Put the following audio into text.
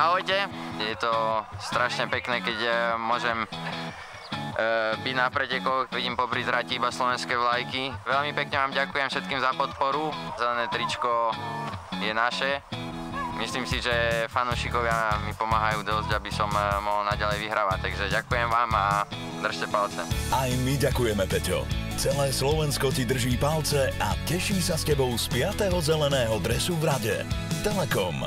Ahojte, je to strašne pekné, keď eh, môžem eh, byť na pretekoch, vidím po zrati iba slovenské vlajky. Veľmi pekne vám ďakujem všetkým za podporu. Zelené tričko je naše. Myslím si, že fanúšikovia mi pomáhajú dosť, aby som eh, mohol naďalej vyhrávať. Takže ďakujem vám a držte palce. Aj my ďakujeme, Peťo. Celé Slovensko ti drží palce a teší sa s tebou z 5. zeleného dresu v rade. Telekom.